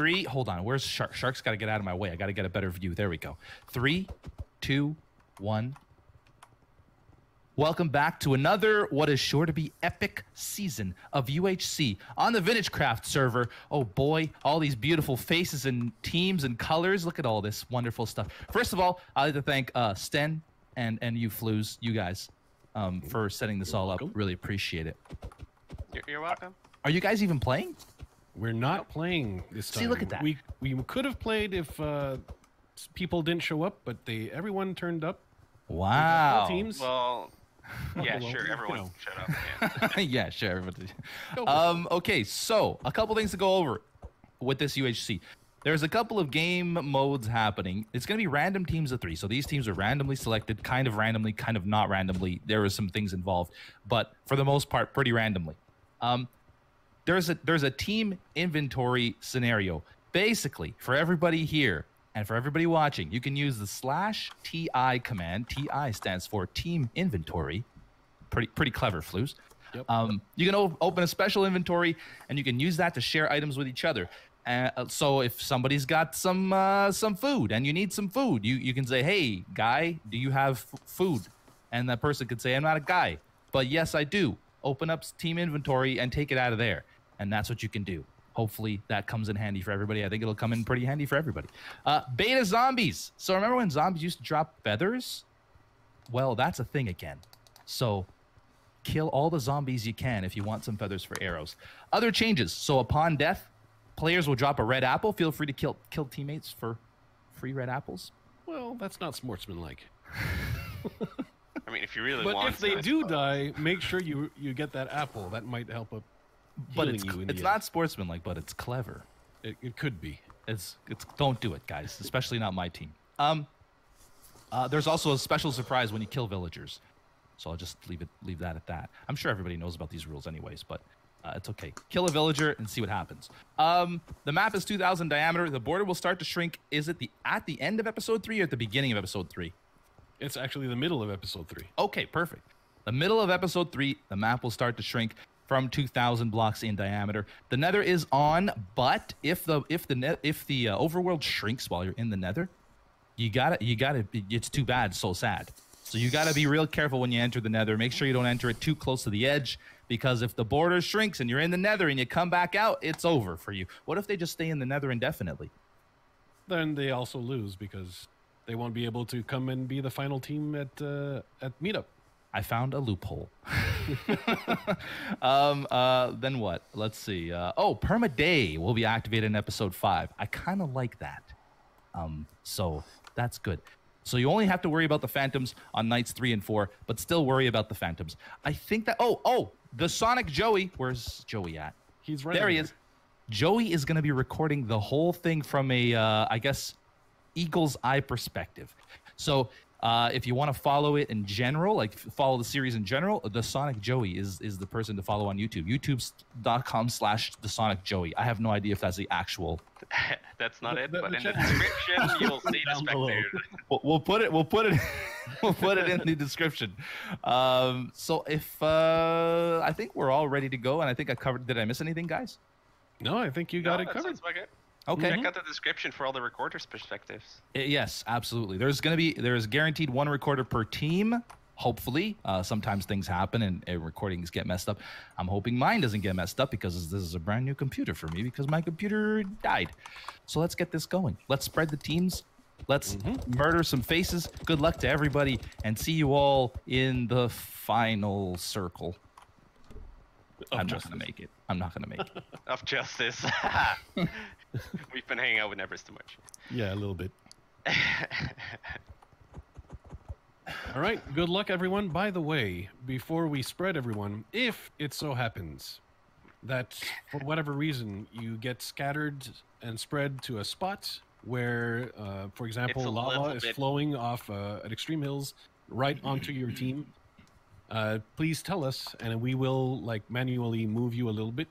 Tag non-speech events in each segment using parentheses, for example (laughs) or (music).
Three. Hold on. Where's Shark? Shark's got to get out of my way. I got to get a better view. There we go. Three, two, one. Welcome back to another what is sure to be epic season of UHC on the Vintage Craft server. Oh boy, all these beautiful faces and teams and colors. Look at all this wonderful stuff. First of all, I'd like to thank uh, Sten and and you Flouze, you guys, um, for setting this all up. Really appreciate it. You're, you're welcome. Are you guys even playing? We're not playing this time. See, look at that. We we could have played if uh, people didn't show up, but they everyone turned up. Wow. All teams. Well, yeah, well, sure. you Everyone, know. shut up. Man. (laughs) yeah, sure. everybody. Um, okay, so a couple things to go over with this UHC. There's a couple of game modes happening. It's going to be random teams of three. So these teams are randomly selected, kind of randomly, kind of not randomly. There are some things involved, but for the most part, pretty randomly. Um, there's a there's a team inventory scenario. Basically, for everybody here and for everybody watching, you can use the slash TI command. TI stands for team inventory. Pretty pretty clever, Flouze. Yep. Um, you can o- open a special inventory and you can use that to share items with each other. Uh, so if somebody's got some uh, some food and you need some food, you, you can say, "Hey, guy, do you have f- food?" And that person could say, "I'm not a guy, but yes, I do." Open up team inventory and take it out of there, and that's what you can do. Hopefully that comes in handy for everybody. I think it'll come in pretty handy for everybody. Uh, beta zombies. So remember when zombies used to drop feathers? Well, that's a thing again. So kill all the zombies you can if you want some feathers for arrows. Other changes. So upon death, players will drop a red apple. Feel free to kill kill teammates for free red apples. Well, that's not sportsmanlike. (laughs) I mean, if you really But want if they do die, make sure you you get that apple. That might help up. But it's you in it's not end. sportsmanlike, but it's clever. It, it could be. It's it's don't do it, guys. Especially not my team. Um, uh, there's also a special surprise when you kill villagers. So I'll just leave it leave that at that. I'm sure everybody knows about these rules anyways, but uh, it's okay. Kill a villager and see what happens. Um, the map is 2,000 diameter. The border will start to shrink. Is it the at the end of episode three or at the beginning of episode three? It's actually the middle of episode three. Okay, perfect. The middle of episode three, the map will start to shrink from 2,000 blocks in diameter. The Nether is on, but if the if the net if the uh, overworld shrinks while you're in the Nether, you gotta you gotta. It's too bad, so sad. So you gotta be real careful when you enter the Nether. Make sure you don't enter it too close to the edge, because if the border shrinks and you're in the Nether and you come back out, it's over for you. What if they just stay in the Nether indefinitely? Then they also lose because they won't be able to come and be the final team at uh, at meetup. I found a loophole. (laughs) um, uh, then what? Let's see. Uh, oh, permaday will be activated in episode five. I kind of like that. Um, so that's good. So you only have to worry about the phantoms on nights three and four, but still worry about the phantoms. I think that. Oh, oh, the Sonic Joey. Where's Joey at? He's right. there he is. Joey is going to be recording the whole thing from a, uh, I guess, eagle's eye perspective. So uh, if you want to follow it in general, like follow the series in general, the Sonic Joey is is the person to follow on YouTube. YouTube.com slash the Sonic Joey. I have no idea if that's the actual. (laughs) that's not it. But in the description, (laughs) you'll see the spectator. We'll, we'll put it. We'll put it. (laughs) we'll put it in the description. Um, so if uh, I think we're all ready to go, and I think I covered. Did I miss anything, guys? No, I think you got No, it that covered. Sounds like it. Okay. Check out the description for all the recorders' perspectives. Yes, absolutely. There's going to be there's guaranteed one recorder per team. Hopefully, uh, sometimes things happen and uh, recordings get messed up. I'm hoping mine doesn't get messed up because this is a brand new computer for me because my computer died. So let's get this going. Let's spread the teams. Let's murder some faces. Good luck to everybody, and see you all in the final circle. Of I'm justice. not gonna make it. I'm not gonna make it. (laughs) Of justice. (laughs) We've been hanging out with Nevers too much. Yeah, a little bit. (laughs) All right, good luck, everyone. By the way, before we spread everyone, if it so happens that for whatever reason you get scattered and spread to a spot where, uh, for example, lava is bit- flowing off uh, at extreme hills right onto your team, uh, please tell us, and we will like manually move you a little bit.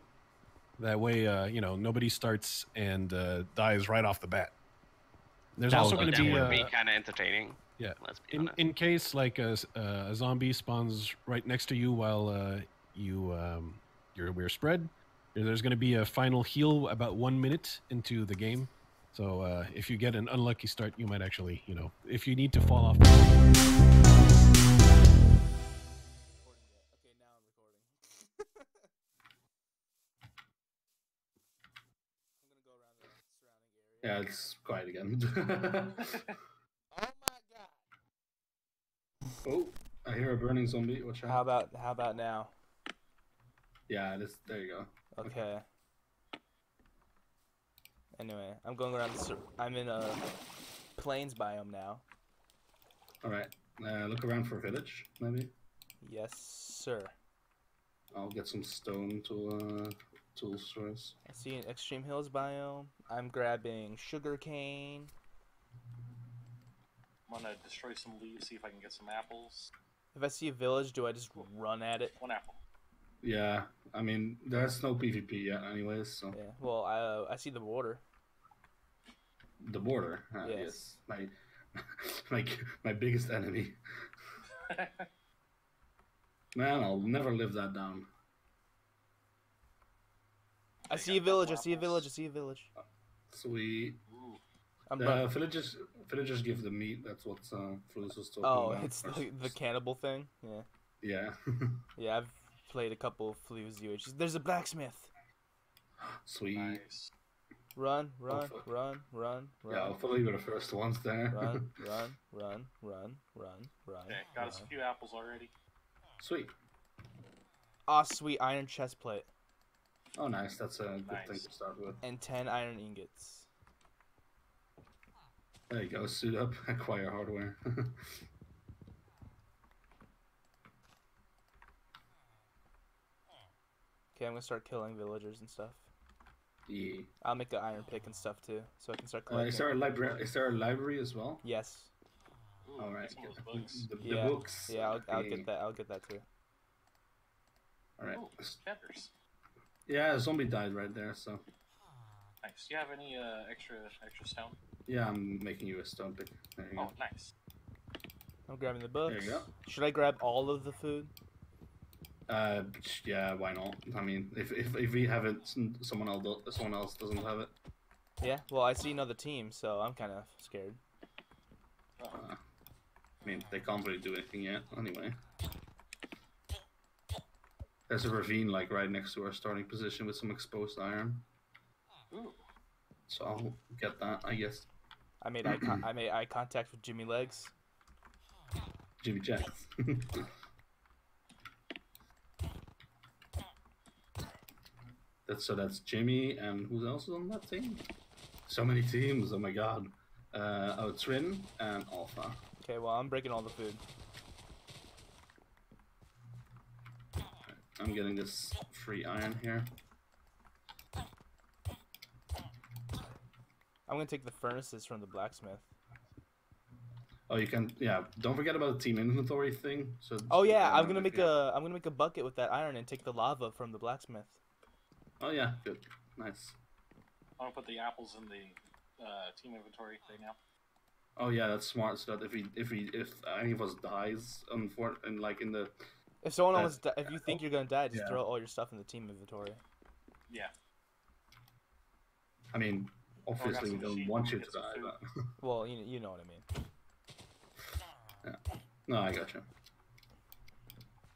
That way, uh, you know, nobody starts and uh, dies right off the bat. There's That also going to be, would uh, be kind of entertaining. yeah. Be In, in case like a, uh, a zombie spawns right next to you while uh, you um, you're we're spread, There's going to be a final heal about one minute into the game. So uh, if you get an unlucky start, you might actually, you know, if you need to fall off. Yeah, it's quiet again. (laughs) Oh my god. oh, I hear a burning zombie. Watch out. How about how about now? Yeah, this, there you go. Okay. Anyway, I'm going around the. I'm in a plains biome now. All right. Uh, look around for a village, maybe. Yes, sir. I'll get some stone to uh, tools for us. I see an extreme hills biome. I'm grabbing sugar cane. I'm gonna destroy some leaves, see if I can get some apples. If I see a village, do I just run at it? One apple. Yeah, I mean, there's no PvP yet, anyways. So Yeah. Well, I uh, I see the border. the border. Uh, Yes. yes. My, (laughs) my, my biggest enemy. (laughs) Man, I'll never live that down. I see a village. I see a village. I see a village. Sweet. Ooh, I'm Uh, running. villagers, villagers give the meat. That's what uh, Flouze was talking Oh, about. it's the, the cannibal thing. Yeah. Yeah. (laughs) Yeah, I've played a couple of Flouze UHs. There's a blacksmith. Sweet. nice. Run, run, fuck. run, run, Yeah, run, hopefully we're the first ones there. run, (laughs) run, run, run, run, run. Okay, got us a few apples already. Sweet. Ah, sweet iron chest plate Oh, nice. That's a good thing to start with. and ten iron ingots. There you go. Suit up, (laughs) acquire hardware. (laughs) Okay, I'm gonna start killing villagers and stuff. yeah. I'll make an iron pick and stuff too, so I can start Uh, collecting. is there a library? Is there a library as well? Yes. Ooh, All get right. some of those books. The, the Yeah. books. Yeah, I'll, I'll okay. get that. I'll get that too. All right. Ooh, feathers. Yeah, a zombie died right there. So Nice. Do you have any uh, extra extra stone? yeah, I'm making you a stone pick. There you Oh, go. nice. I'm grabbing the books. There you go. Should I grab all of the food? Uh, yeah. Why not? I mean, if if, if we have it, someone else someone else doesn't have it. Yeah. Well, I see another team, so I'm kind of scared. Uh, I mean, they can't really do anything yet. Anyway. There's a ravine like right next to our starting position with some exposed iron, ooh. so I'll get that, I guess. I made eye con- I made eye contact with Jimmy Legs. Jimmy Jacks. (laughs) that's so that's Jimmy and who else is on that team? So many teams. Oh my god. Uh, oh, Trin and Alpha. Okay, well I'm breaking all the food. I'm getting this free iron here. I'm gonna take the furnaces from the blacksmith. Oh, you can. Yeah, don't forget about the team inventory thing. So. Oh yeah, I'm gonna make you- a I'm gonna make a bucket with that iron and take the lava from the blacksmith. Oh yeah, good, nice. I'm gonna put the apples in the uh, team inventory right now. Oh yeah, that's smart. So that if we if we if any of us dies, unfor- and like in the If someone almost, di- if you think you're gonna die, just Yeah. throw all your stuff in the team inventory. Yeah. I mean, obviously we don't want you to die, food. but (laughs) Well, you you know what I mean. Yeah. No, I got you.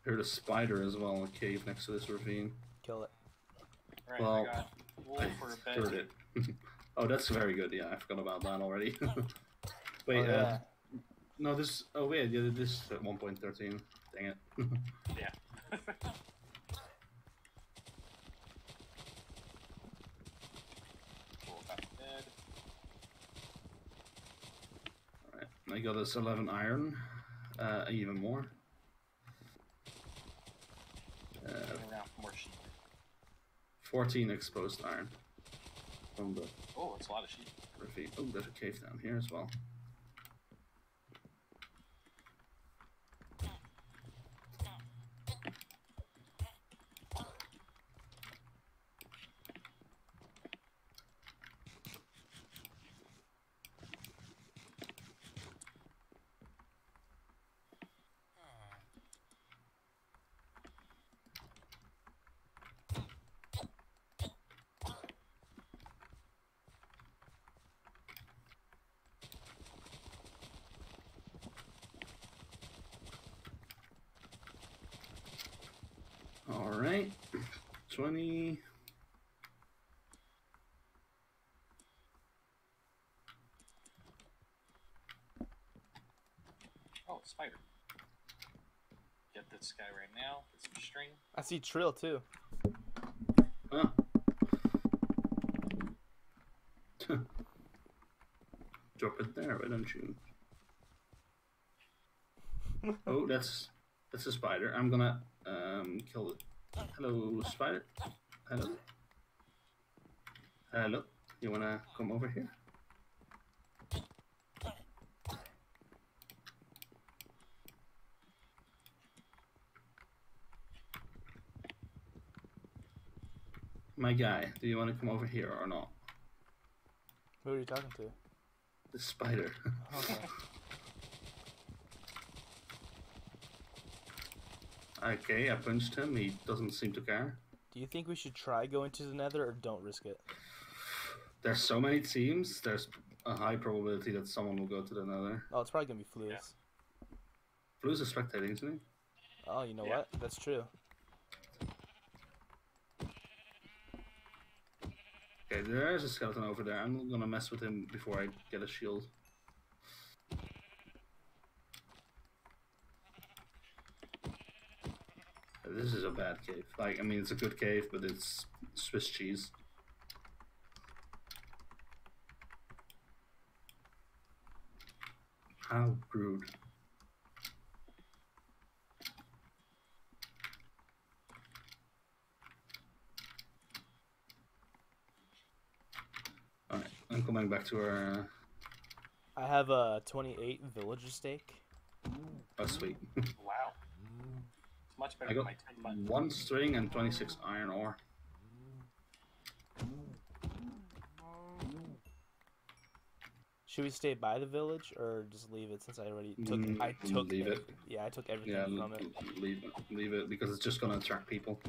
Heard a spider as well in a cave next to this ravine. Kill it. Alright, Well, I got wool I for a bed. heard it. (laughs) oh, that's very good. Yeah, I forgot about that already. (laughs) wait, oh, uh, no, this. Oh wait, yeah, this is at 1.13. Dang it. Yeah. (laughs) Cool, got the bed. Alright, I got this 11 iron, uh, even more. Uh, Looking around for more sheep. 14 exposed iron from the Oh, it's a lot of sheep. ravine. Oh, there's a cave down here as well. 20. Oh, spider. Get this guy right now. Get some string. I see Trill too. Oh. (laughs) Drop it there, why don't you? (laughs) oh, that's that's a spider. I'm gonna um kill it. Hello, spider. Hello. Hello. You wanna come over here? My guy, do you want to come over here or not? Who are you talking to? The spider. Okay. (laughs) okay, I punched him. He doesn't seem to care. Do you think we should try going to the Nether or don't risk it? There's so many teams. There's a high probability that someone will go to the Nether. Oh, it's probably gonna be Flouze. Yeah. Blue's is spectating, isn't he? Oh, you know Yeah. what? That's true. Okay, there's a skeleton over there. I'm gonna mess with him before I get a shield. This is a bad cave. Like, I mean, it's a good cave, but it's Swiss cheese. How rude. Alright, I'm coming back to our. Uh, I have a 28 villager steak. oh, sweet. (laughs) Wow. It's much better I than got my 10 button. one string and 26 iron ore. Should we stay by the village or just leave it since I already took Mm, I took leave ev- it. Yeah, I took everything Yeah, from it. l- leave it, leave it because it's just gonna attract people.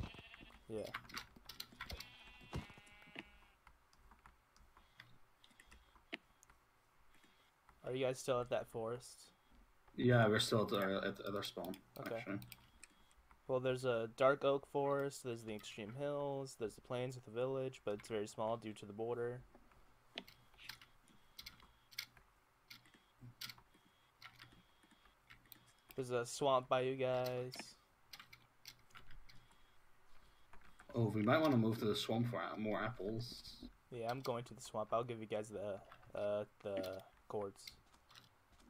Yeah. Are you guys still at that forest? Yeah, we're still at our, at, at our spawn. Okay. Actually. Well, there's a dark oak forest, there's the extreme hills, there's the plains with the village, but it's very small due to the border. There's a swamp by you guys. Oh, we might want to move to the swamp for more apples. Yeah, I'm going to the swamp. I'll give you guys the uh the cords.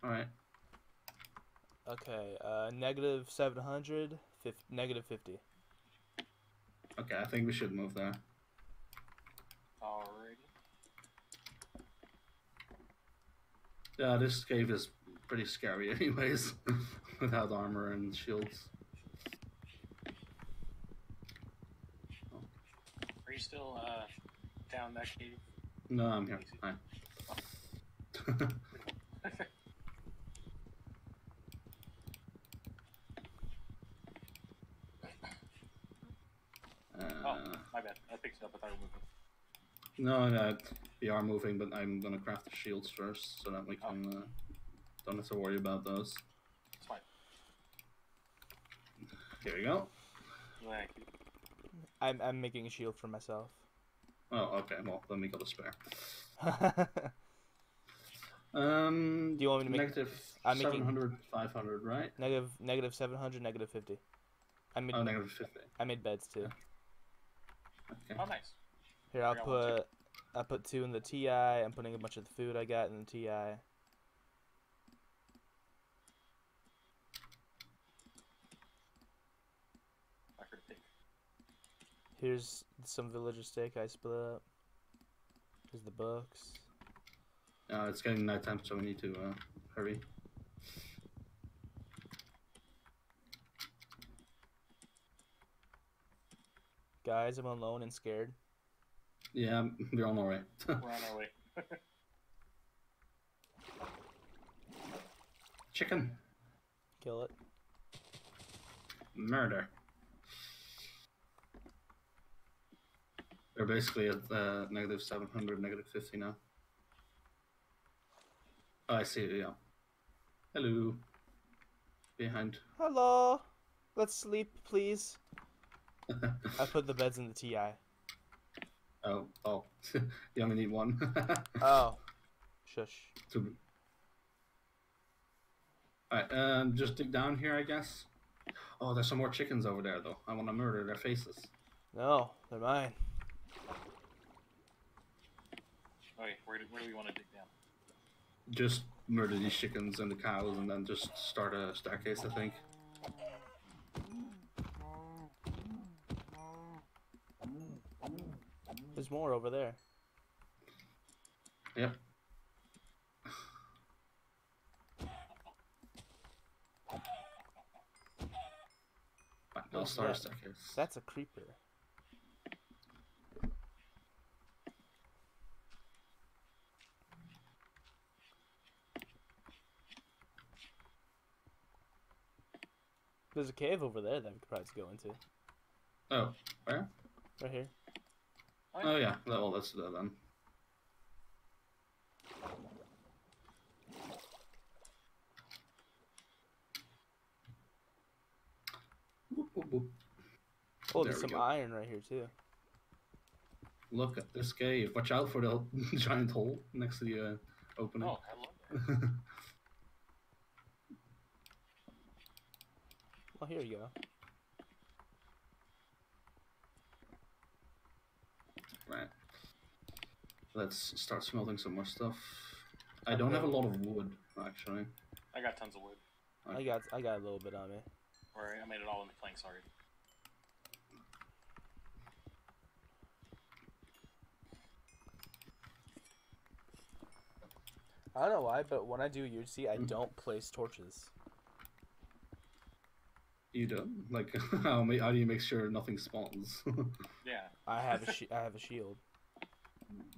All right. Okay, uh negative 700, fif- negative 50. Okay, I think we should move there. Alrighty. Yeah, this cave is pretty scary, (laughs) anyways, (laughs) without armor and shields. Are you still uh, down that cave? No, I'm here. Hi. (laughs) Oh, uh, my bad. I picked it up. I thought we no, no, we are moving, but I'm gonna craft the shields first so that we can uh, don't have to worry about those. It's fine. Here we go. Thank you. I'm I'm making a shield for myself. Oh, okay. Well, then we got a spare. (laughs) um. Do you want me to make negative I'm making- 500, right? negative negative 700, negative 50? I made Oh, negative 50. I made beds too. Okay. Oh, nice. Here, I'll I got one too. put I'll put two in the TI. I'm putting a bunch of the food I got in the TI. I heard a pig. Here's some villager steak I split up. Here's the books. Uh, it's getting nighttime, so we need to uh, hurry. Guys, I'm alone and scared. Yeah, we're on our way. We're on our way. (laughs) Chicken. Kill it. Murder. They're basically at uh, negative 700, negative 50 now. Oh, I see, yeah. Hello. Behind. Hello. Let's sleep, please. I put the beds in the TI. oh, oh, (laughs) you only need one. (laughs) Oh, shush. to... Alright, um, just dig down here, I guess. Oh, there's some more chickens over there, though. I want to murder their faces. No, they're mine. Wait, where do, where do we want to dig down? Just murder these chickens and the cows, and then just start a staircase. I think. There's more over there. Yep. I'll What's start a. That's a creeper. There's a cave over there that we could probably go into. Oh, where? Right here. Oh yeah. Well, let's do that then. Whoop, whoop, whoop. Oh, There there's some go. iron right here too. Look at this cave. Watch out for the (laughs) giant hole next to the uh, opening. Oh, hello. (laughs) Well, here you go. right. Let's start smelting some more stuff. I don't have a lot of wood, actually. I got tons of wood. I got I got a little bit on me. Or I made it all into planks already. I don't know why, but when I do UC, I Mm. don't place torches. You don't? Like, (laughs) how, do you make sure nothing spawns? (laughs) Yeah. I have a (laughs) shi I have a shield.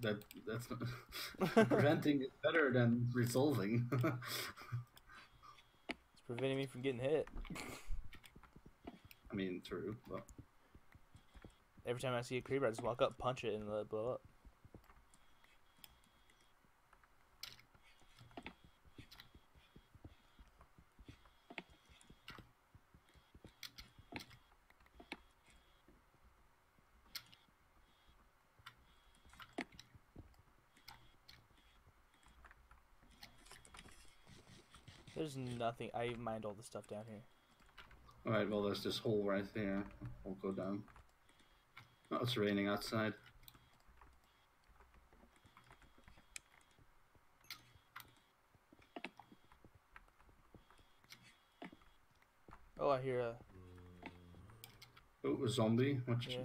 That That's. (laughs) Preventing is better than resolving. (laughs) It's preventing me from getting hit. I mean, true, but... Every time I see a creeper, I just walk up, punch it, and let it blow up. There's nothing. I mined all the stuff down here. Alright, well, there's this hole right there. I'll go down. Oh, it's raining outside. Oh, I hear a. Oh, a zombie. Watch Yeah.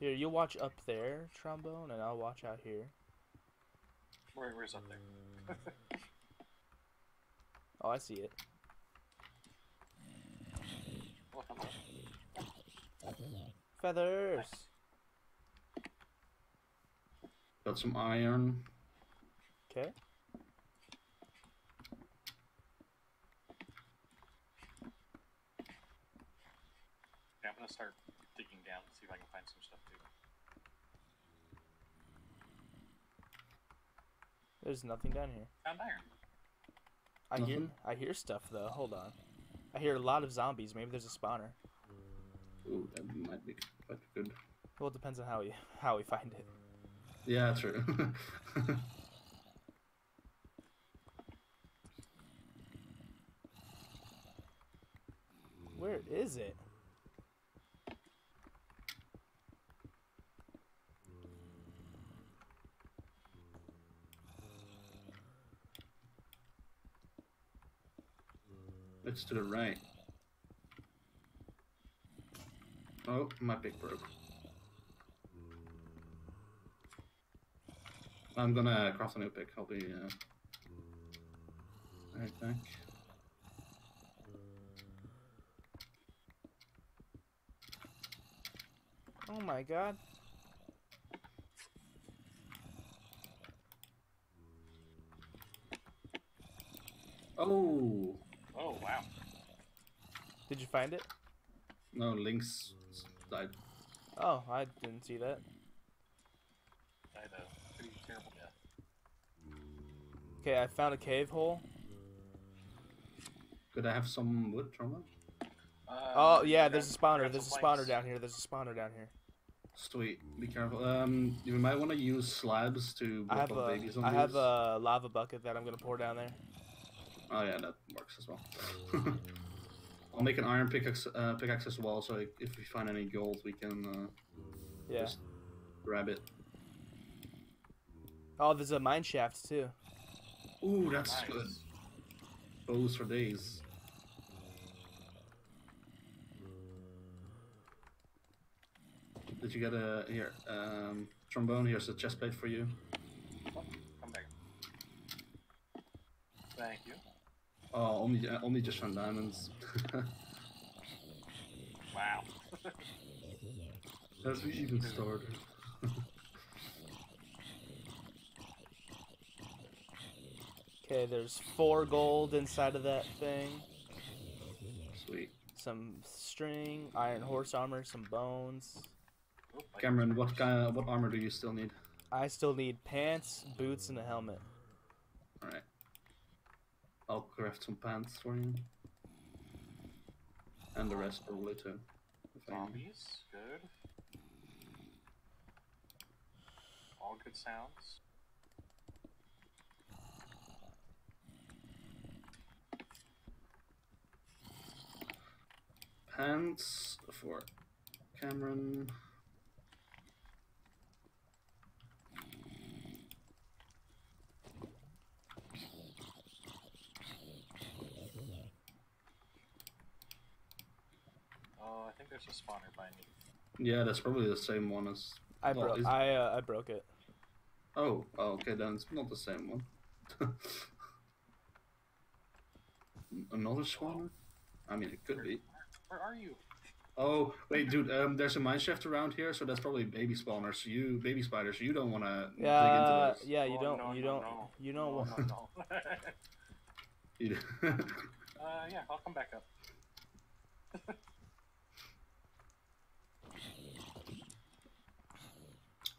Here, you watch up there, trombone, and I'll watch out here. Where, where's up there? (laughs) Oh, I see it. Feathers. Got some iron. Okay. Yeah, I'm gonna start digging down and see if I can find some stuff too. There's nothing down here. Found iron. I hear I hear stuff though. Hold on. I hear a lot of zombies. Maybe there's a spawner. Ooh, that might be quite good. Well, it depends on how we how we find it. Yeah, true. (laughs) Where is it? To the right. Oh, my pick broke. I'm gonna cross a new pick. I'll be uh, right back. Oh my god. Oh. Did you find it? no, links died. Oh, I didn't see that. I had a pretty terrible death. Okay, I found a cave hole. Could I have some wood, Trauma? Uh, Oh yeah, there's a spawner. There's a spawner down here. There's a spawner down here. Sweet. Be careful. Um, you might want to use slabs to I have up a babies on I have a lava bucket that I'm gonna pour down there. Oh yeah, that works as well. (laughs) I'll make an iron pickaxe, uh, pickaxe as well, so if we find any gold, we can uh, Yeah. Just- grab it. Oh, there's a mine shaft too. Ooh, that's Nice. good. Bows for days. Did you get a here? Um, trombone. Here's a chest plate for you. Oh, come back. Thank you. Oh, only uh, only just found diamonds. (laughs) Wow. As we (laughs) even started. Okay, there's four gold inside of that thing. Sweet. Some string, iron horse armor, some bones. Cameron, what kind of, what armor do you still need? I still need pants, boots, and a helmet. I'll craft some pants for you. And the rest probably too. if Zombies, good. All good sounds. Pants for Cameron. Oh, I think there's a spawner by me. Yeah, that's probably the same one as. I Well, broke. I uh, I broke it. Oh, oh, okay, then it's not the same one. (laughs) Another spawner? I mean, it could be. Where are you? Oh, wait, dude. Um, there's a mineshaft around here, so that's probably baby spawners. You, baby spiders. You don't want to Yeah, dig into those. yeah. You Oh, don't. no, you no, don't. no. You don't. Want. no, no. (laughs) (laughs) Uh, yeah, I'll come back up.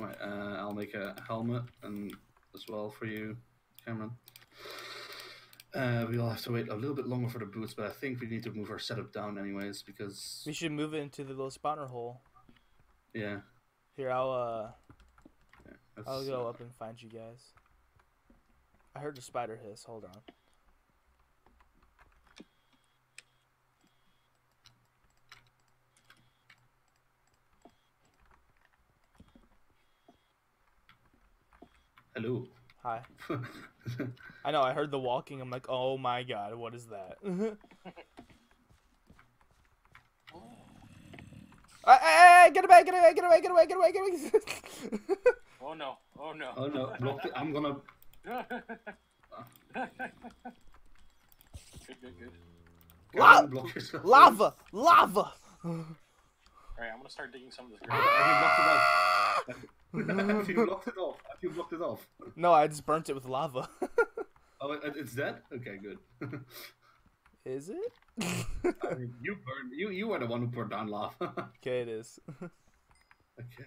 Right, uh, I'll make a helmet and as well for you, Cameron. Uh, we'll have to wait a little bit longer for the boots, but I think we need to move our setup down anyways because We should move it into the little spawner hole. yeah, Here, I'll uh, that's, I'll go uh, up and find you guys. I heard a spider hiss. Hold on. Hello. Hi. (laughs) I know. I heard the walking. I'm like, oh my god, what is that? (laughs) Hey, hey, hey, get away, get away, get away, get away, get away, get away. (laughs) Oh no! Oh no! oh no, block it. I'm gonna. good, good, good. La- block yourself. lava, lava. Alright, I'm gonna start digging some of this Have ground. you blocked it off? Have you blocked it off? Have you blocked it off? No, I just burnt it with lava. (laughs) Oh, it- it's dead. Okay, good. is it? (laughs) I mean, you burned. You you were the one who poured down lava. (laughs) okay, it is. okay.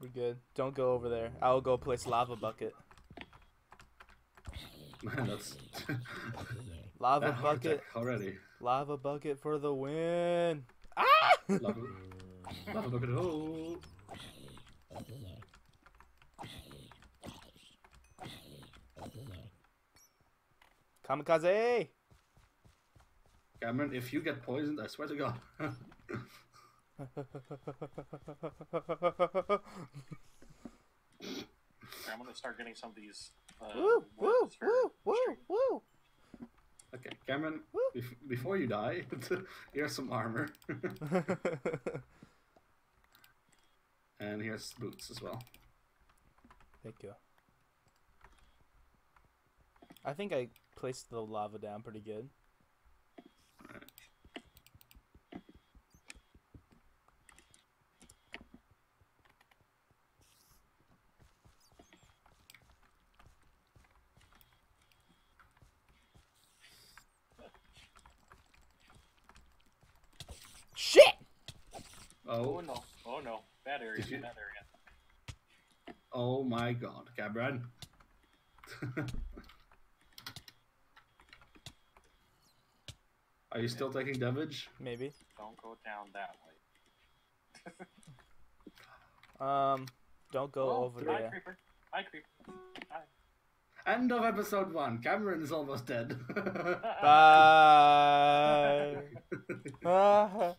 We're good. Don't go over there. I'll go place lava bucket. Man, that's Lava that bucket. already. Lava bucket for the win. Ah! Lava, lava bucket. Oh. Kamikaze! Cameron, if you get poisoned, I swear to God. I'm gonna start getting some of these. Uh, woo, woo, woo, woo, woo. Okay, Cameron, bef- before you die, (laughs) here's some armor, (laughs) and here's boots as well. Thank you. I think I placed the lava down pretty good. Oh Oh, no! Oh no! Bad area! Did you- Bad area. oh my God, Cameron. (laughs) Are you still taking damage? Maybe. Don't go down that way. (laughs) Um, don't go oh, over hi, there. creeper. Hi, creeper. Hi. End of episode one. Cameron is almost dead. (laughs) Bye.